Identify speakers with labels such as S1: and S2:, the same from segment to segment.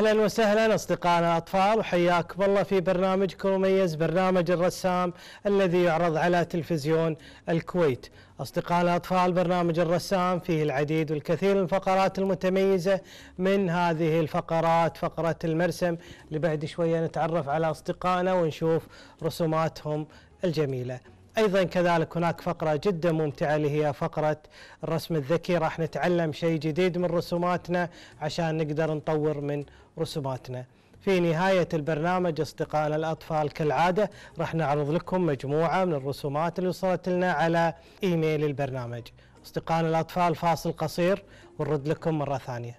S1: أهلا وسهلا أصدقائنا الأطفال وحياكم الله في برنامجكم المميز برنامج الرسام الذي يعرض على تلفزيون الكويت. أصدقائنا الأطفال برنامج الرسام فيه العديد والكثير من الفقرات المتميزة من هذه الفقرات فقرة المرسم اللي بعد شوية نتعرف على أصدقائنا ونشوف رسوماتهم الجميلة. أيضا كذلك هناك فقرة جدا ممتعة اللي هي فقرة الرسم الذكي. راح نتعلم شيء جديد من رسوماتنا عشان نقدر نطور من رسوماتنا. في نهاية البرنامج أصدقائنا الأطفال كالعادة راح نعرض لكم مجموعة من الرسومات اللي وصلت لنا على إيميل البرنامج. أصدقائنا الأطفال فاصل قصير ونرد لكم مرة ثانية.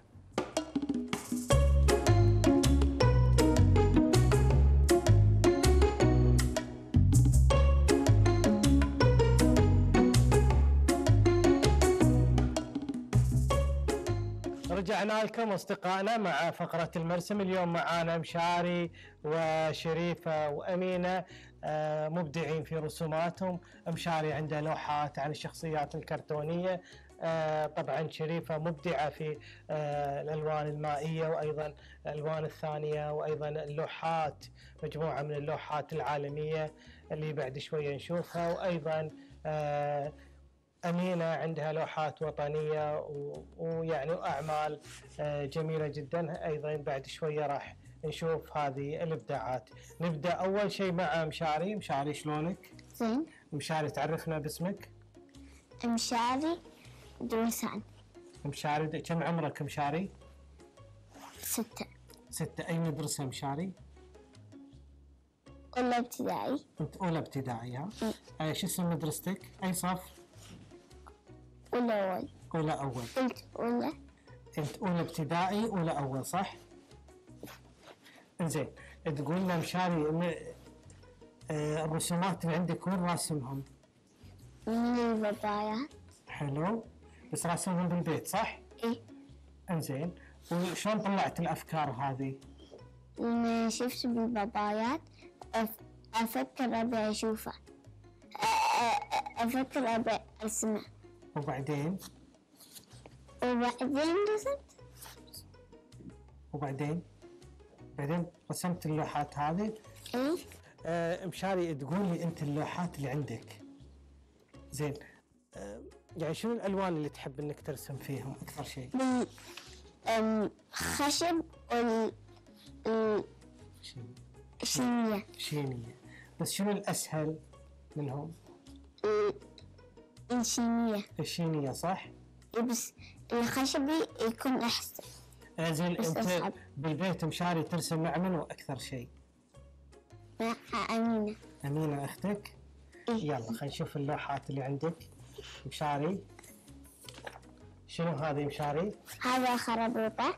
S1: رجعنا لكم أصدقائنا مع فقرة المرسم. اليوم معانا مشاري وشريفة وأمينة آه، مبدعين في رسوماتهم. مشاري عنده لوحات عن الشخصيات الكرتونية. آه، طبعا شريفة مبدعة في آه، الألوان المائية وأيضا الألوان الثانية وأيضا اللوحات مجموعة من اللوحات العالمية اللي بعد شوية نشوفها. وأيضا أمينة عندها لوحات وطنية ويعني أعمال آه، جميلة جدا أيضا بعد شوية راح نشوف هذه الإبداعات نبدأ أول شيء مع مشاري مشاري شلونك؟
S2: زين
S1: مشاري تعرفنا باسمك؟
S2: مشاري دوسان
S1: مشاري كم عمرك مشاري؟
S2: ستة
S1: ستة أي مدرسة مشاري؟
S2: أولى ابتدائي
S1: أنت أولى ابتدائي ها؟ أي شو اسم مدرستك؟ أي صف؟
S2: أولى أول
S1: أولى أول
S2: قلت أولى
S1: أنت أولى ابتدائي أولى أول صح؟ إنزين تقول لنا مشاري م... آه الرسومات اللي عندك وين راسمهم؟
S2: من البابايات
S1: حلو بس راسمهم بالبيت صح؟
S2: إيه
S1: إنزين وشلون طلعت الأفكار هذه؟
S2: لما شفت بالبابايات أف... أفكر أبي أشوفه أفكر أبي أرسمه
S1: وبعدين؟
S2: وبعدين رسمت.
S1: وبعدين؟ بعدين رسمت اللوحات هذه.
S2: إيه.
S1: آه مشاري تقول لي أنت اللوحات اللي عندك. زين. آه يعني شنو الألوان اللي تحب إنك ترسم فيهم؟ أكثر شيء؟
S2: خشب وال ال- شينية.
S1: شينية. بس شنو الأسهل منهم؟
S2: ال- الشينية
S1: الشينية صح؟
S2: بس الخشبي يكون أحسن
S1: زين أنت
S2: أصعب.
S1: بالبيت مشاري ترسم مع منو أكثر شيء؟
S2: مع أمينة
S1: أمينة أختك؟
S2: إيه.
S1: يلا خلينا نشوف اللوحات اللي عندك مشاري شنو هذه مشاري؟
S2: هذا خربوطة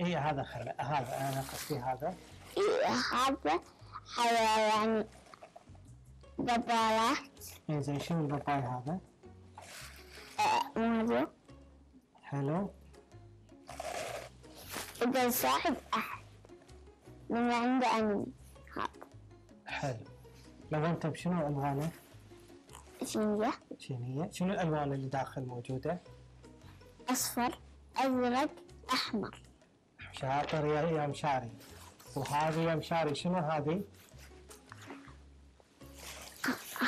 S1: اي هذا خل... هذا أنا قصدي هذا
S2: إيه، هذا هذا يعني بابايات
S1: اي زين شنو الباباي هذا؟
S2: ماريو
S1: حلو
S2: إذا صاحب أحد من عند أمينة هذا
S1: حلو لو انت بشنو الوانه؟
S2: شينية
S1: شينية شنو الألوان اللي داخل موجودة؟
S2: أصفر أزرق أحمر
S1: شاطر يا يا مشاري وهذه يا مشاري شنو هذه؟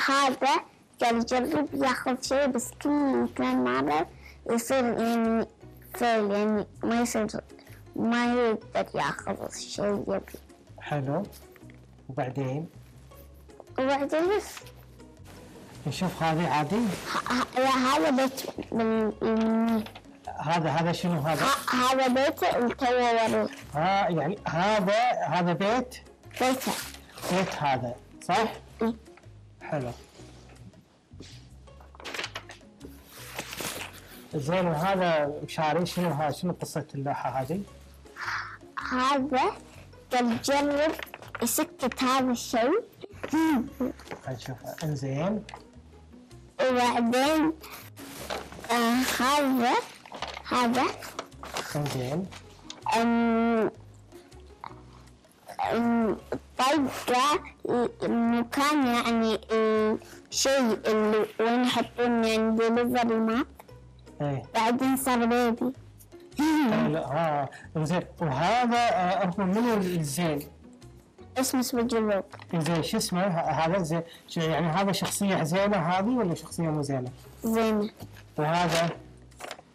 S2: هذا كان يجرب ياخذ شيء بس كل كان مرة يصير يعني فيل يعني ما يصير ما يقدر ياخذ الشيء يبي
S1: حلو وبعدين
S2: وبعدين بس
S1: نشوف هذه عادي
S2: لا هذا بيت باليمين
S1: هذا هذا شنو هذا؟
S2: هذا بيت التو وريه
S1: ها يعني هذا هذا بيت
S2: بيته
S1: بيت هذا صح؟ حلو زين وهذا مشاري شنو؟ هذا شنو قصة اللوحة هذه؟
S2: هذا كان يجرب يسكت هذا الشيء.
S1: خلينا نشوفها انزين.
S2: وبعدين آه هذا هذا.
S1: انزين.
S2: أم أم طلقة مكان يعني الشيء اللي وين يحطون يعني delivery map
S1: إيه.
S2: بعدين صار بيبي.
S1: لا ها زين. وهذا هو منو الزين؟
S2: اسمه سبجلوب
S1: زين شو اسمه؟ هذا زين. يعني هذا شخصية زينة هذه ولا شخصية مو زينة؟
S2: زينة.
S1: وهذا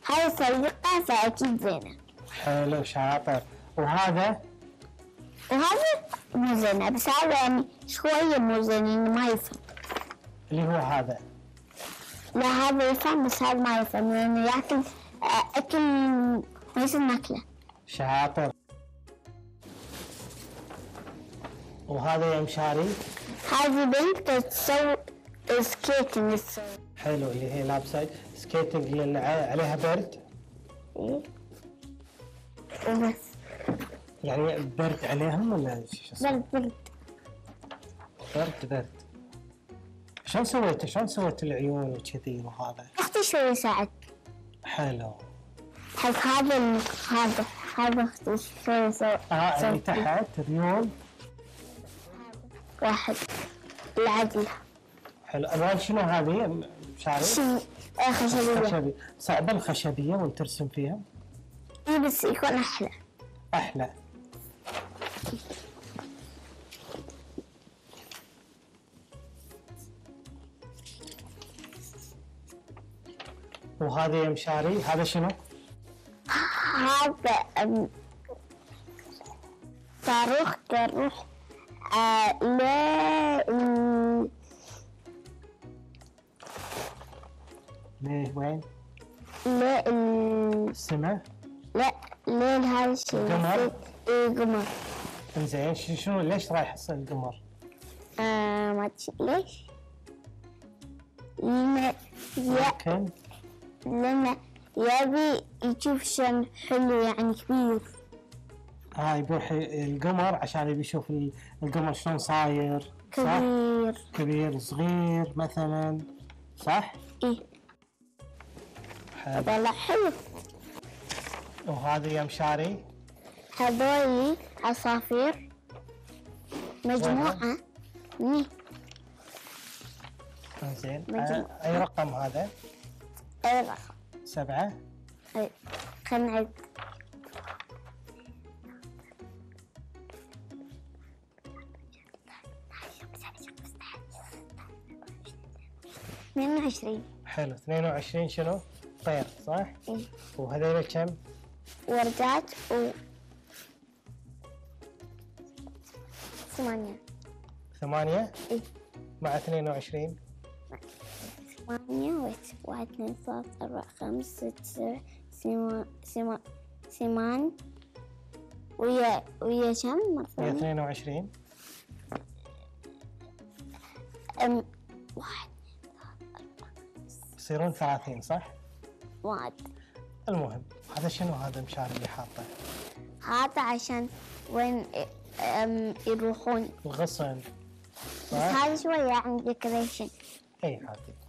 S2: هاي صديقة فأكيد زينة.
S1: حلو شاطر. وهذا؟
S2: وهذا مو زينة بس هذا يعني شوية مو زين إنه ما يفهم
S1: اللي هو هذا.
S2: لا هذا يفهم بس هذا ما يفهم لأنه ياكل آه، أكل يصير ناكله
S1: شاطر. وهذا يا مشاري؟
S2: هذه بنت تسوي skating.
S1: حلو اللي هي لابسة skating لأن ع- عليها برد.
S2: وبس.
S1: يعني برد عليهم ولا شو؟
S2: برد برد.
S1: برد برد. شلون سويت شلون سويت العيون وكذي وهذا؟
S2: أختي شوي ساعد
S1: حلو.
S2: حق هذا هذا هذا أختي شوي سوي
S1: آه اللي
S2: سوي.
S1: تحت ريول
S2: واحد. العدل
S1: حلو. الوان شنو هذه؟
S2: شيء آه، خشبية.
S1: خشبي صعبة الخشبية وانت ترسم فيها.
S2: إيه بس يكون أحلى.
S1: أحلى. وهذا يا مشاري هذا شنو؟
S2: هذا صاروخ تروح آه ل ال-
S1: ليه وين؟
S2: ل ال-
S1: السماء؟
S2: لا ليل هذا الشيء
S1: القمر؟
S2: إيه قمر
S1: إنزين شنو ليش رايح القمر؟
S2: آه ما أدري ليش
S1: ممكن
S2: لأن يبي يشوف شن حلو يعني كبير.
S1: آه يروح القمر عشان يبي يشوف ال- القمر شلون صاير صح؟
S2: كبير.
S1: كبير صغير مثلا صح؟ إيه.
S2: والله حلو.
S1: وهذا يا مشاري؟
S2: هذولي عصافير مجموعة. ني
S1: انزين.
S2: مجموعة.
S1: آه، أي رقم هذا؟ سبعة
S2: أي خلينا نعد اثنين وعشرين
S1: حلو 22 شنو؟ طير صح؟
S2: إيه.
S1: وهذول كم؟
S2: وردات و ثمانية
S1: ثمانية
S2: إيه.
S1: مع 22
S2: ثمانية واحد اثنين ثلاثة أربعة خمس ست سبع ثمان ويا ويا كم مرة ثانية؟
S1: 22
S2: أم واحد
S1: يصيرون 30 صح؟
S2: واحد
S1: المهم هذا شنو هذا مشاري اللي حاطه؟
S2: هذا عشان وين أم يروحون
S1: الغصن؟
S2: هذا شوية عن ديكوريشن
S1: اي هذه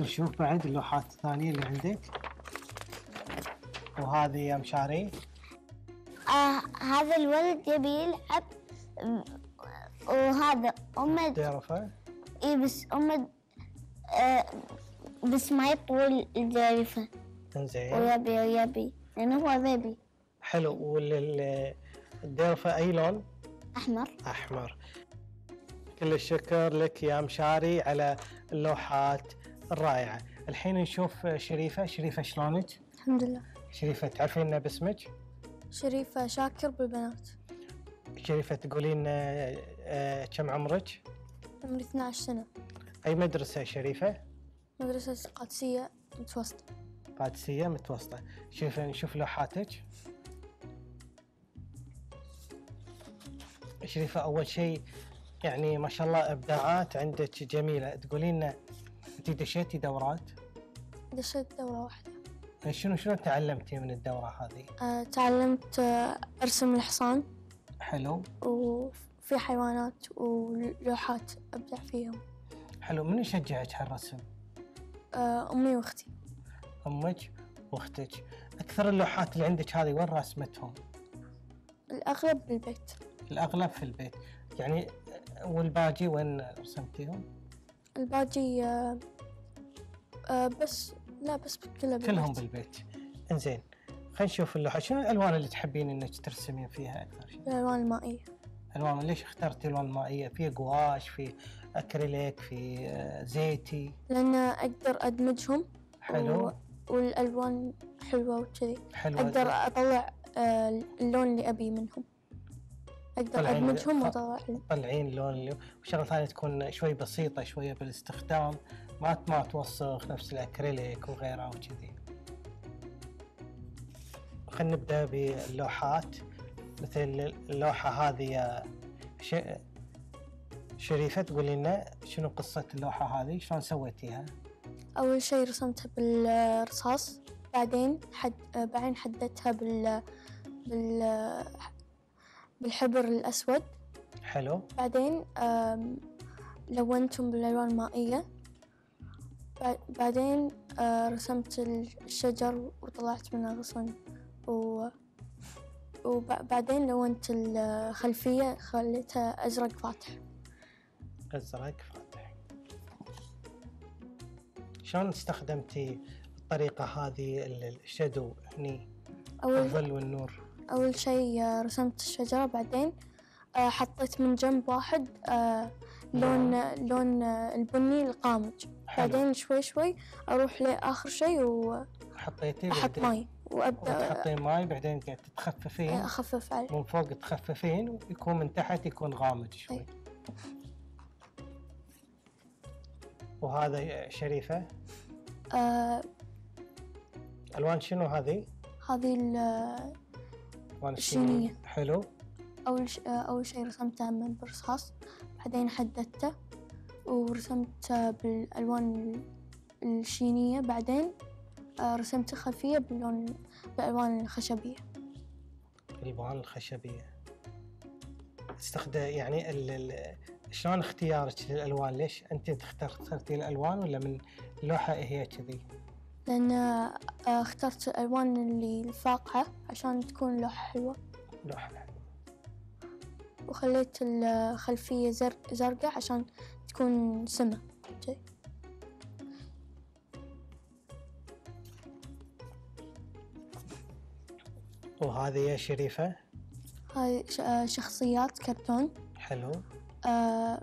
S1: نشوف بعد اللوحات الثانية اللي عندك. وهذه يا مشاري.
S2: آه هذا الولد يبي يلعب. وهذا أمه
S1: تعرفه؟
S2: إيه بس أمه آه بس ما يطول الجريفة.
S1: إنزين.
S2: ويبي ويبي. لأنه هو بيبي
S1: حلو. والديرفة أي لون؟
S2: أحمر.
S1: أحمر. كل الشكر لك يا مشاري على اللوحات. الرائعة. الحين نشوف شريفة. شريفة شلونك؟
S3: الحمد لله.
S1: شريفة تعرفين باسمك؟
S3: شريفة شاكر بالبنات.
S1: شريفة تقولين آه، آه، كم عمرك؟
S3: عمري 12 سنة.
S1: أي مدرسة شريفة؟
S3: مدرسة قادسية متوسطة.
S1: قادسية متوسطة. شريفة نشوف لوحاتك. شريفة أول شيء يعني ما شاء الله إبداعات عندك جميلة. تقولين لنا أنت دشيتي دورات؟
S3: دشيت دورة واحدة.
S1: شنو شنو تعلمتي من الدورة هذه؟
S3: أه تعلمت آه، أرسم الحصان.
S1: حلو.
S3: وفي حيوانات ولوحات أبدع فيهم.
S1: حلو من يشجعك هالرسم؟
S3: أه أمي وأختي.
S1: أمك وأختك. أكثر اللوحات اللي عندك هذه وين رسمتهم؟
S3: الأغلب بالبيت.
S1: الأغلب في البيت. يعني والباقي وين رسمتيهم؟
S3: الباقي أه أه بس لا بس كلها بالبيت
S1: كلهم بالبيت. إنزين خلينا نشوف اللوحة. شنو الألوان اللي تحبين إنك ترسمين فيها أكثر؟ شيء
S3: الألوان المائية.
S1: الوان ليش اخترتي ألوان مائية؟ في قواش في أكريليك في آه، زيتي؟
S3: لأن أقدر أدمجهم
S1: حلو.
S3: و... والألوان حلوة وكذي.
S1: حلو
S3: أقدر أطلع آه، اللون اللي أبي منهم. أقدر
S1: طلعين-
S3: أدمجهم
S1: ف-
S3: وأطلع ال-
S1: تطلعين اللون اللي وشغلة ثانية تكون شوي بسيطة شوية بالاستخدام. ما ما توسخ نفس الأكريليك وغيره وكذي. خلينا نبدأ باللوحات. مثل اللوحة هذه ش... شريفة تقولي لنا شنو قصة اللوحة هذه؟ شلون سويتيها؟
S3: أول شي رسمتها بالرصاص بعدين حد بعدين حددتها بال بال بالحبر الأسود.
S1: حلو.
S3: بعدين لونتهم بالألوان المائية بع- بعدين رسمت الشجر وطلعت منه غصن. و وبعدين لونت الخلفية خليتها أزرق فاتح.
S1: أزرق فاتح. شلون استخدمتي الطريقة هذه ال- ال shadow هني؟
S3: أول
S1: الظل والنور.
S3: أول شي آه، رسمت الشجرة بعدين آه، حطيت من جنب واحد آه، لون لون البني القامج
S1: حلو.
S3: بعدين شوي شوي أروح لآخر شي وأحط
S1: حطيتي
S3: ماي
S1: بعدين؟
S3: وأبدأ
S1: تحطين ماي بعدين قاعد تخففين
S3: أخفف عليه.
S1: من فوق تخففين ويكون من تحت يكون غامق شوي.
S3: أي.
S1: وهذا شريفة؟
S3: آه.
S1: ألوان شنو هذه؟
S3: هذه ال-
S1: ألوان
S3: الشينية.
S1: حلو.
S3: أول ش... آه، أول شي رسمتها من بالرصاص بعدين حددته ورسمت آه، بالألوان ال- الشينية بعدين آه، رسمت الخلفية باللون بالألوان الخشبية.
S1: الألوان الخشبية. استخدم يعني ال... ال... شلون اختيارك للألوان؟ ليش أنت اخترت اخترتي الألوان ولا من اللوحة هي كذي؟
S3: لأن آه، اخترت الألوان اللي الفاقعة عشان تكون لوحة حلوة.
S1: لوحة
S3: وخليت الخلفية زر... زرقاء عشان تكون سما جي.
S1: وهذه يا شريفة؟
S3: هاي. آه، شخصيات كرتون.
S1: حلو.
S3: آه،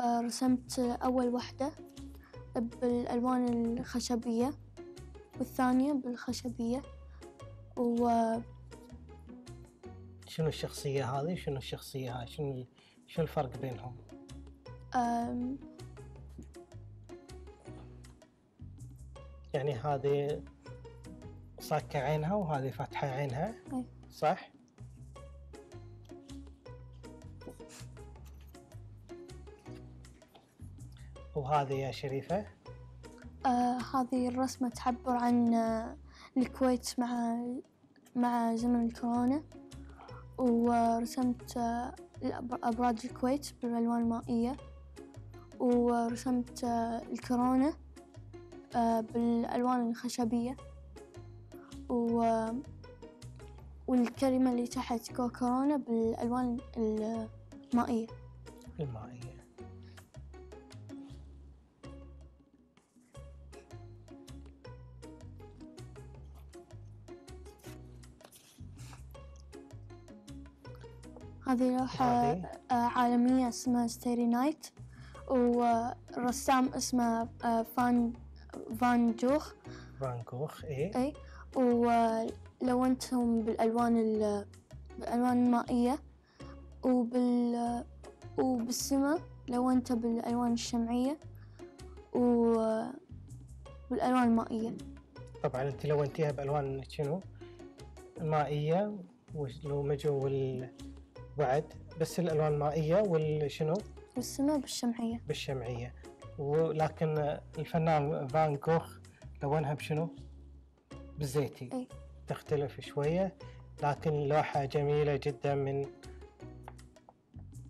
S3: آه، رسمت أول واحدة بالألوان الخشبية والثانية بالخشبية و
S1: شنو الشخصية هذه شنو الشخصية هاي شنو شنو الفرق بينهم؟
S3: آم،
S1: يعني هذه صاكة عينها وهذه فاتحة عينها
S3: أي.
S1: صح؟ وهذه يا شريفة؟
S3: آه، هذه الرسمة تعبر عن آه، الكويت مع مع زمن الكورونا. ورسمت آه، أبراج الكويت بالألوان المائية ورسمت آه، الكورونا بالألوان الخشبية. و والكلمة اللي تحت كو كورونا بالألوان المائية.
S1: المائية.
S3: هذه لوحة آه، عالمية اسمها Starry Night والرسام اسمه آه، فان فان جوخ.
S1: فان جوخ إيه.
S3: إي ولونتهم بالألوان ال- بالألوان المائية وبال وبالسماء لونته بالألوان الشمعية وبالألوان المائية.
S1: طبعا أنت لونتيها بألوان شنو؟ المائية واللومج والبعد بس الألوان المائية والشنو؟
S3: والسماء بالشمعية.
S1: بالشمعية. ولكن الفنان فان جوخ لونها بشنو؟ بالزيتي.
S3: أي.
S1: تختلف شوية لكن لوحة جميلة جدا من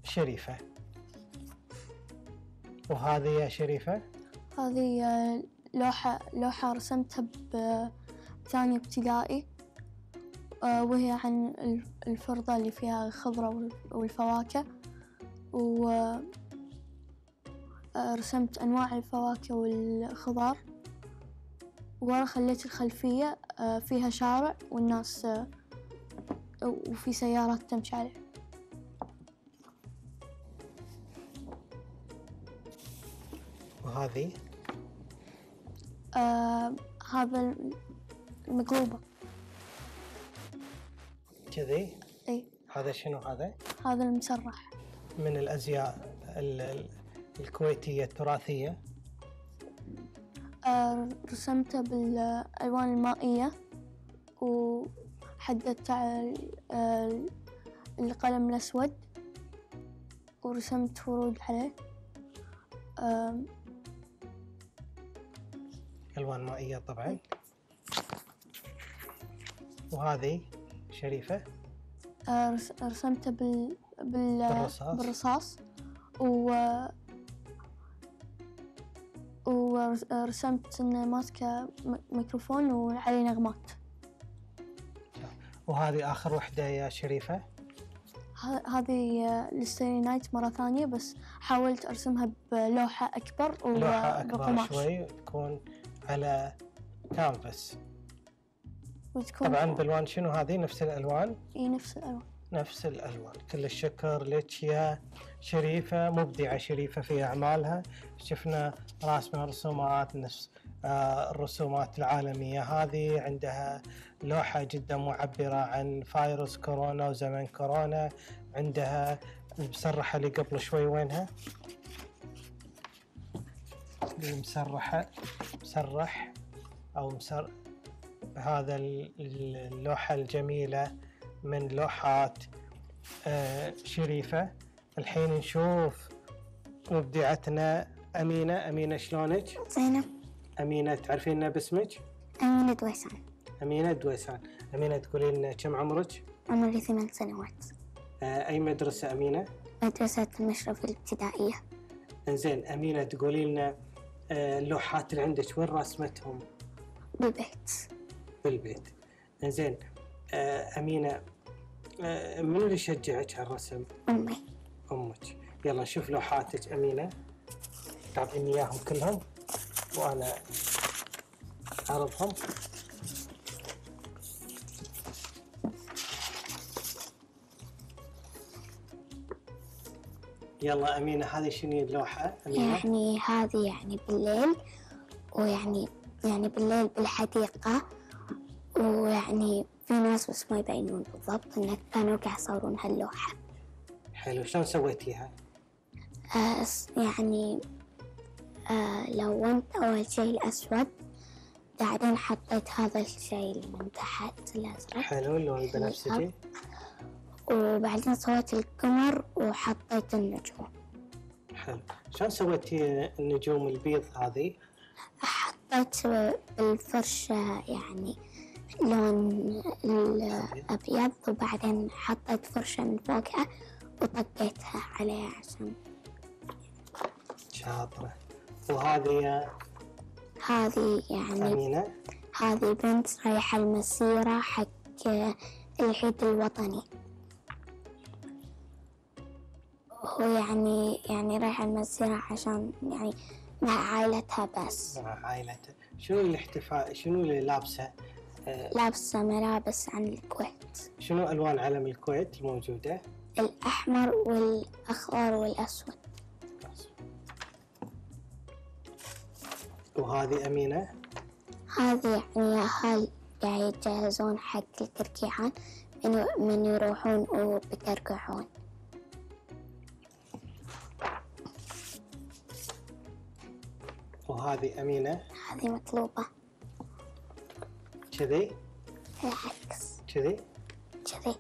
S1: شريفة. وهذه يا شريفة؟
S3: هذه لوحة لوحة رسمتها بثانية ابتدائي. وهي عن الف- الفرضة اللي فيها الخضرة وال- والفواكه. و آه، أنواع الفواكه والخضار. ورا خليت الخلفية آه، فيها شارع والناس آه، وفي سيارات تمشي عليه
S1: وهذه؟
S3: آه، هذا المقلوبة.
S1: كذي.
S3: إي.
S1: هذا شنو هذا؟
S3: هذا المسرح.
S1: من الأزياء ال- ال- الكويتية التراثية.
S3: آه، رسمته بالألوان المائية وحددت على ال- آه، القلم الأسود ورسمت ورود عليه. آم،
S1: ألوان مائية طبعا. وهذه؟ شريفة.
S3: آه، رس- رسمته بال بال
S1: بالرصاص.
S3: بالرصاص. و ورسمت انه ماسكة ميكروفون وعليه نغمات.
S1: وهذه آخر وحدة يا
S3: شريفة؟ هذه ال Starry Night مرة ثانية بس حاولت أرسمها بلوحة أكبر
S1: لوحة
S3: أكبر
S1: شوي تكون على كانفاس
S3: وتكون
S1: طبعا بالوان شنو هذه؟ نفس الألوان؟
S3: إي نفس الألوان.
S1: نفس الألوان. كل الشكر لك يا شريفة مبدعة شريفة في أعمالها. شفنا راسمه رسومات نفس آه، الرسومات العالمية هذه. عندها لوحة جدا معبرة عن فيروس كورونا وزمن كورونا. عندها المسرحه اللي قبل شوي وينها؟ المسرحه مسرح أو مسر هذا ال- ال- اللوحة الجميلة من لوحات آه، شريفة. الحين نشوف مبدعتنا أمينة. أمينة شلونك؟
S2: زينب
S1: أمينة تعرفين باسمك؟
S2: أمينة دويسان.
S1: أمينة دويسان. أمينة تقولي لنا كم عمرك؟
S2: عمري ثمان سنوات.
S1: آه، أي مدرسة أمينة؟
S2: مدرسة المشرف الابتدائية.
S1: إنزين أمينة تقولي لنا آه، اللوحات اللي عندك وين رسمتهم
S2: بالبيت.
S1: بالبيت إنزين آه، أمينة آه، من اللي شجعك على الرسم؟
S2: أمي.
S1: أمك. يلا نشوف لوحاتك أمينة. تعطيني إياهم كلهم وأنا أعرضهم. يلا أمينة هذه شنو اللوحة؟ أمينة.
S2: يعني هذه يعني بالليل ويعني يعني بالليل بالحديقة. ويعني في ناس بس ما يبينون بالضبط إنه كانوا قاعد يصورون هاللوحة.
S1: حلو شلون سويتيها
S2: آه يعني آه لونت أول شيء الأسود بعدين حطيت هذا الشيء اللي من تحت الأزرق
S1: حلو اللون البنفسجي
S2: وبعدين سويت القمر وحطيت النجوم.
S1: حلو. شلون سويتي النجوم البيض هذه؟
S2: حطيت بالفرشة يعني لون الأبيض وبعدين حطيت فرشة من فوقها وطقيتها عليها عشان
S1: شاطرة. وهذه
S2: هذه يعني
S1: أمينة؟
S2: هذه بنت رايحة المسيرة حق العيد الوطني. هو يعني يعني رايحة المسيرة عشان يعني مع عائلتها بس.
S1: مع عائلته شنو الاحتفاء شنو اللي لابسه؟
S2: لابسة ملابس عن الكويت.
S1: شنو ألوان علم الكويت الموجودة؟
S2: الأحمر والأخضر والأسود.
S1: وهذه أمينة؟
S2: هذه يعني أهل قاعد يجهزون حق التركيعان من, من يروحون وبيتركعون
S1: وهذه أمينة؟
S2: هذه مطلوبة.
S1: كذي؟
S2: العكس.
S1: كذي؟
S2: كذي.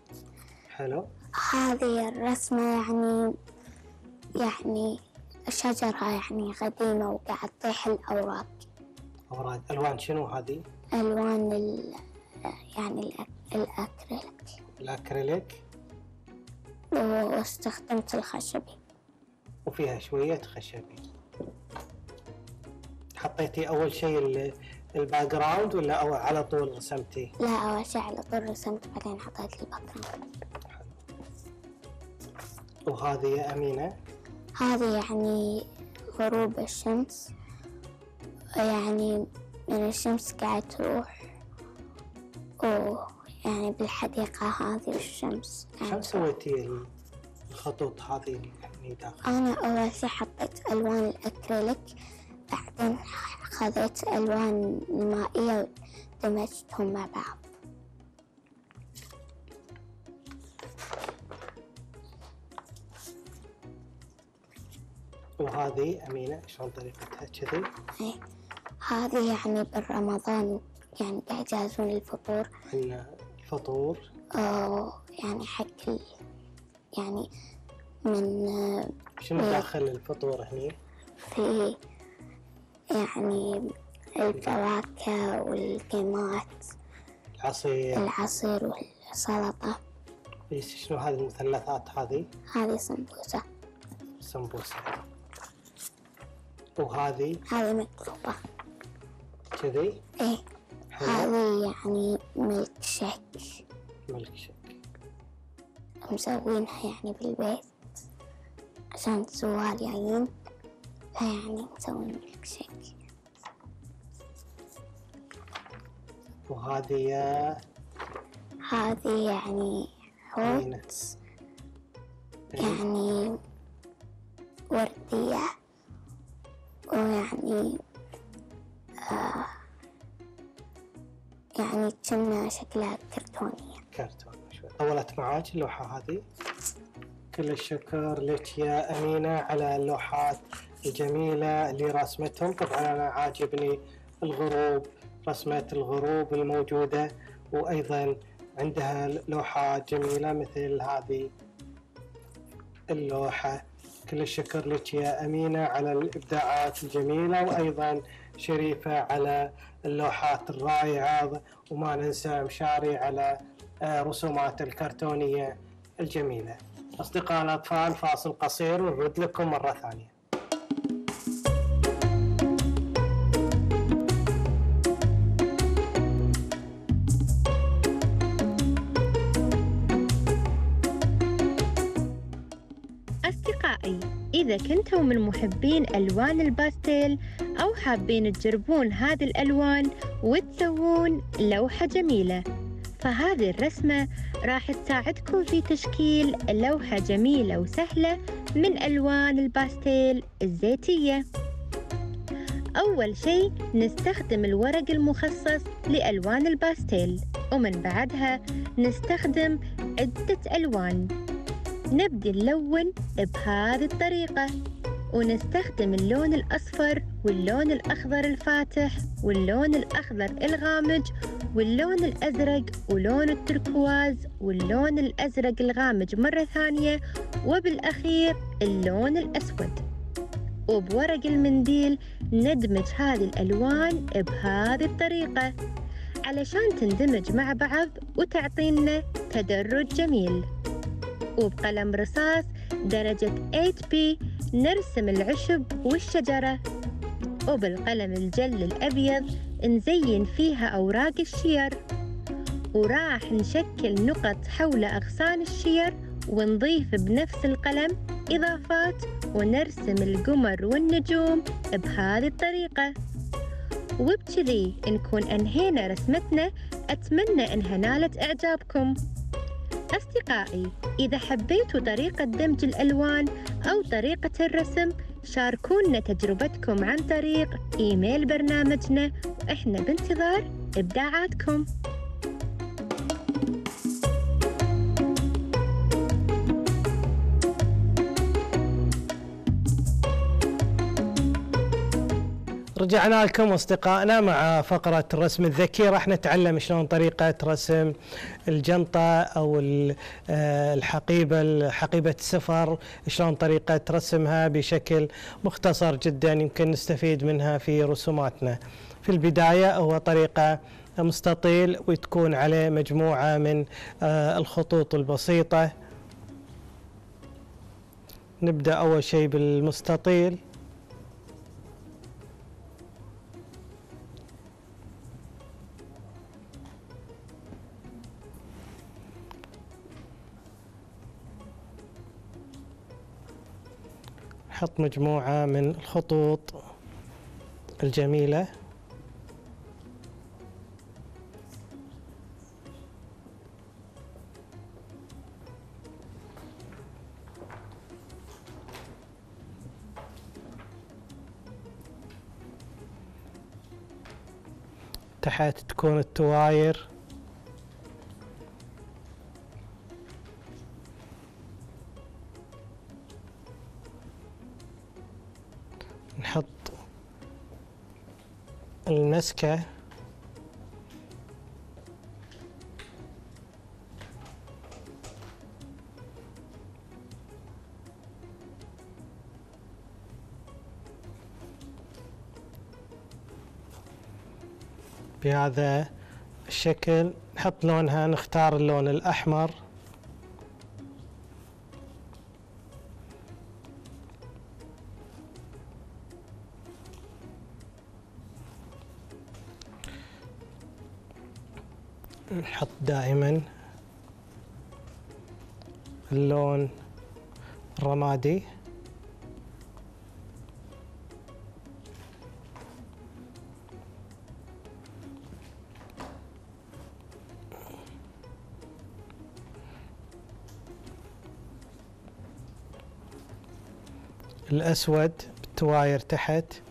S1: حلو.
S2: هذه الرسمة يعني يعني شجرة يعني قديمة وقاعد تطيح الأوراق.
S1: أوراق. ألوان شنو هذه؟
S2: ألوان ال يعني الأك- الأكريليك.
S1: الأكريليك؟
S2: واستخدمت الخشبي.
S1: وفيها شوية خشبي. حطيتي أول شيء ال- ال background ولا أو على طول رسمتي؟
S2: لا أول شي على طول رسمت بعدين حطيت ال background
S1: وهذه يا أمينة؟
S2: هذه يعني غروب الشمس. يعني من الشمس قاعد تروح. ويعني بالحديقة هذه الشمس
S1: شلون سويتي الخطوط هذه اللي داخل؟
S2: أنا أول شي حطيت ألوان الأكريليك بعدين خذيت ألوان المائية ودمجتهم مع بعض
S1: وهذه أمينة شلون طريقتها كذي؟
S2: إيه. هذه يعني بالرمضان يعني قاعد يجهزون الفطور
S1: عندنا الفطور
S2: أو يعني حق يعني من
S1: شنو
S2: إيه.
S1: داخل الفطور هني؟
S2: في يعني الفواكه والقيمات
S1: العصير.
S2: العصير والسلطة.
S1: إيش- شنو هذه المثلثات هذه؟
S2: هذه سمبوسة.
S1: سمبوسة. وهذه؟
S2: هذه مقلوبة
S1: كذي؟
S2: إيه.
S1: حلو.
S2: هذه يعني ميلك شيك.
S1: ملك شيك.
S2: مسوينها يعني بالبيت عشان الزوار جايين فيعني مسوين ميلك شيك
S1: وهذه يا
S2: هذه يعني
S1: إيه.
S2: يعني وردية ويعني آه يعني كنا شكلها كرتونية.
S1: كرتون شوي. طولت معاك اللوحة هذه؟ كل الشكر لك يا أمينة على اللوحات. الجميلة اللي رسمتهم طبعا أنا عاجبني الغروب رسمة الغروب الموجودة وأيضا عندها لوحات جميلة مثل هذه اللوحة. كل الشكر لك يا أمينة على الإبداعات الجميلة وأيضا شريفة على اللوحات الرائعة. وما ننسى مشاري على آه، رسومات الكرتونية الجميلة. أصدقاء الأطفال فاصل قصير ونعود لكم مرة ثانية.
S4: أصدقائي إذا كنتم من محبين ألوان الباستيل أو حابين تجربون هذه الألوان وتسوون لوحة جميلة فهذه الرسمة راح تساعدكم في تشكيل لوحة جميلة وسهلة من ألوان الباستيل الزيتية. أول شيء نستخدم الورق المخصص لألوان الباستيل ومن بعدها نستخدم عدة ألوان. نبدي نلون بهذه الطريقة. ونستخدم اللون الأصفر واللون الأخضر الفاتح واللون الأخضر الغامج واللون الأزرق ولون التركواز واللون الأزرق الغامج مرة ثانية. وبالأخير اللون الأسود. وبورق المنديل ندمج هذه الألوان بهذه الطريقة علشان تندمج مع بعض وتعطينا تدرج جميل. وبقلم رصاص درجة 8B نرسم العشب والشجرة. وبالقلم الجل الأبيض نزين فيها أوراق الشير. وراح نشكل نقط حول أغصان الشير ونضيف بنفس القلم إضافات ونرسم القمر والنجوم بهذه الطريقة. وبكذي نكون أنهينا رسمتنا أتمنى إنها نالت إعجابكم. أصدقائي إذا حبيتوا طريقة دمج الألوان أو طريقة الرسم شاركونا تجربتكم عن طريق إيميل برنامجنا. وإحنا بانتظار إبداعاتكم.
S1: رجعنا لكم أصدقائنا مع فقرة الرسم الذكي راح نتعلم شلون طريقة رسم الجنطة أو آه، الحقيبة حقيبه السفر شلون طريقة رسمها بشكل مختصر جدا يمكن نستفيد منها في رسوماتنا. في البداية هو طريقة مستطيل وتكون عليه مجموعة من آه، الخطوط البسيطة. نبدأ أول شيء بالمستطيل. حط مجموعة من الخطوط الجميلة. تحت تكون التواير. المسكة بهذا الشكل نحط لونها نختار اللون الأحمر. اللون الرمادي الأسود بالتواير تحت.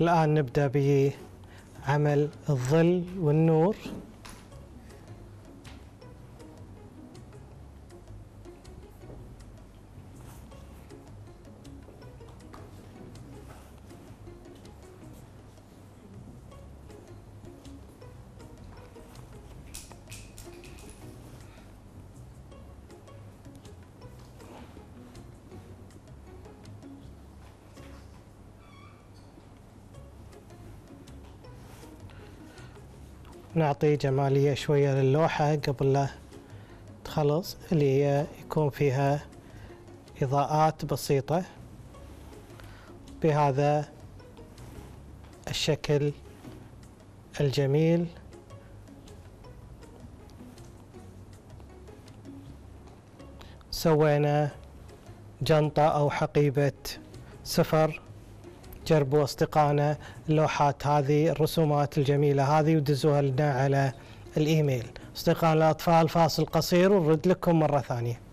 S1: الآن نبدأ بعمل الظل والنور. نعطي جمالية شوية للوحة قبل لا تخلص اللي هي يكون فيها إضاءات بسيطة. بهذا الشكل الجميل. سوينا جنطة أو حقيبة سفر. جربوا أصدقائنا اللوحات هذه الرسومات الجميلة هذه ودزوها لنا على الإيميل. أصدقائنا الأطفال فاصل قصير ونرد لكم مرة ثانية.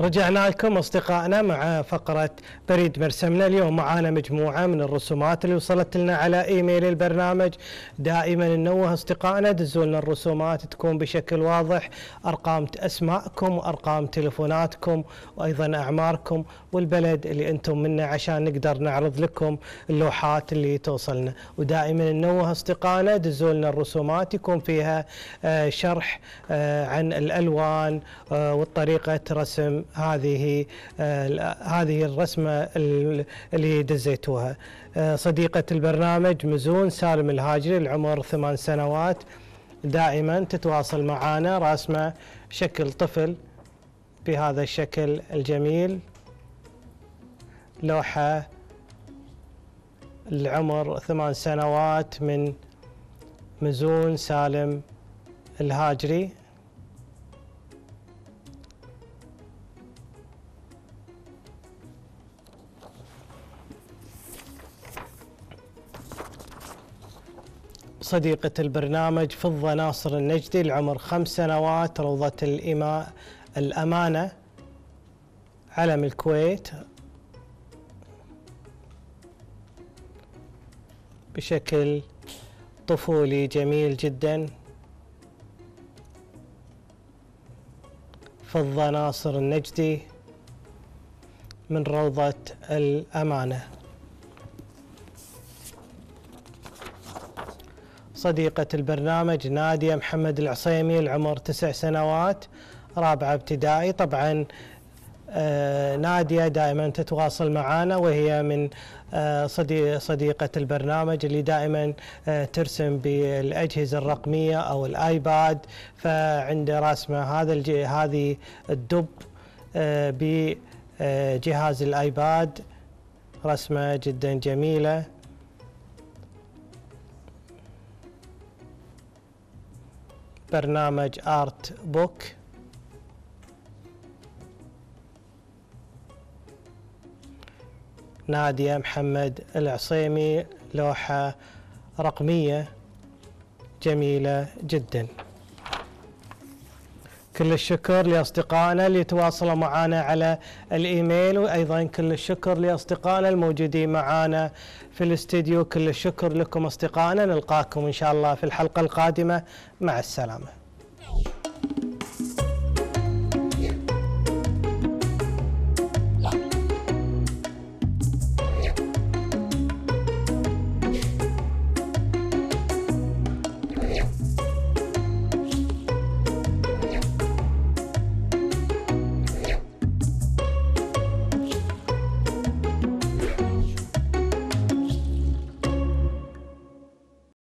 S1: رجعنا لكم أصدقائنا مع فقرة بريد مرسمنا اليوم. معانا مجموعة من الرسومات اللي وصلت لنا على إيميل البرنامج. دائما ننوه أصدقائنا دزوا لنا الرسومات تكون بشكل واضح. أرقام أسماءكم وأرقام تليفوناتكم وأيضا أعماركم والبلد اللي أنتم منه عشان نقدر نعرض لكم اللوحات اللي توصلنا. ودائما ننوه أصدقائنا دزوا لنا الرسومات يكون فيها آه، شرح آه، عن الألوان آه، والطريقة رسم هذه آه، هذه الرسمة ال- اللي دزيتوها. آه، صديقة البرنامج مزون سالم الهاجري العمر ثمان سنوات دائما تتواصل معنا راسمه شكل طفل بهذا الشكل الجميل. لوحة العمر ثمان سنوات من مزون سالم الهاجري. صديقة البرنامج فضة ناصر النجدي العمر خمس سنوات روضة الإماء الأمانة علم الكويت. بشكل طفولي جميل جدا. فضة ناصر النجدي من روضة الأمانة. صديقة البرنامج نادية محمد العصيمي العمر تسع سنوات رابعة ابتدائي. طبعا آه، نادية دائما تتواصل معنا وهي من آه، صدي- صديقة البرنامج اللي دائما آه، ترسم بالأجهزة الرقمية أو الآيباد. فعند رسمة هذا هذه الدب بجهاز الآيباد. رسمة جدا جميلة. برنامج آرت بوك نادية محمد العصيمي لوحة رقمية جميلة جدا. كل الشكر لأصدقائنا اللي تواصلوا معنا على الإيميل وأيضا كل الشكر لأصدقائنا الموجودين معنا في الاستديو كل الشكر لكم أصدقائنا. نلقاكم إن شاء الله في الحلقة القادمة. مع السلامة.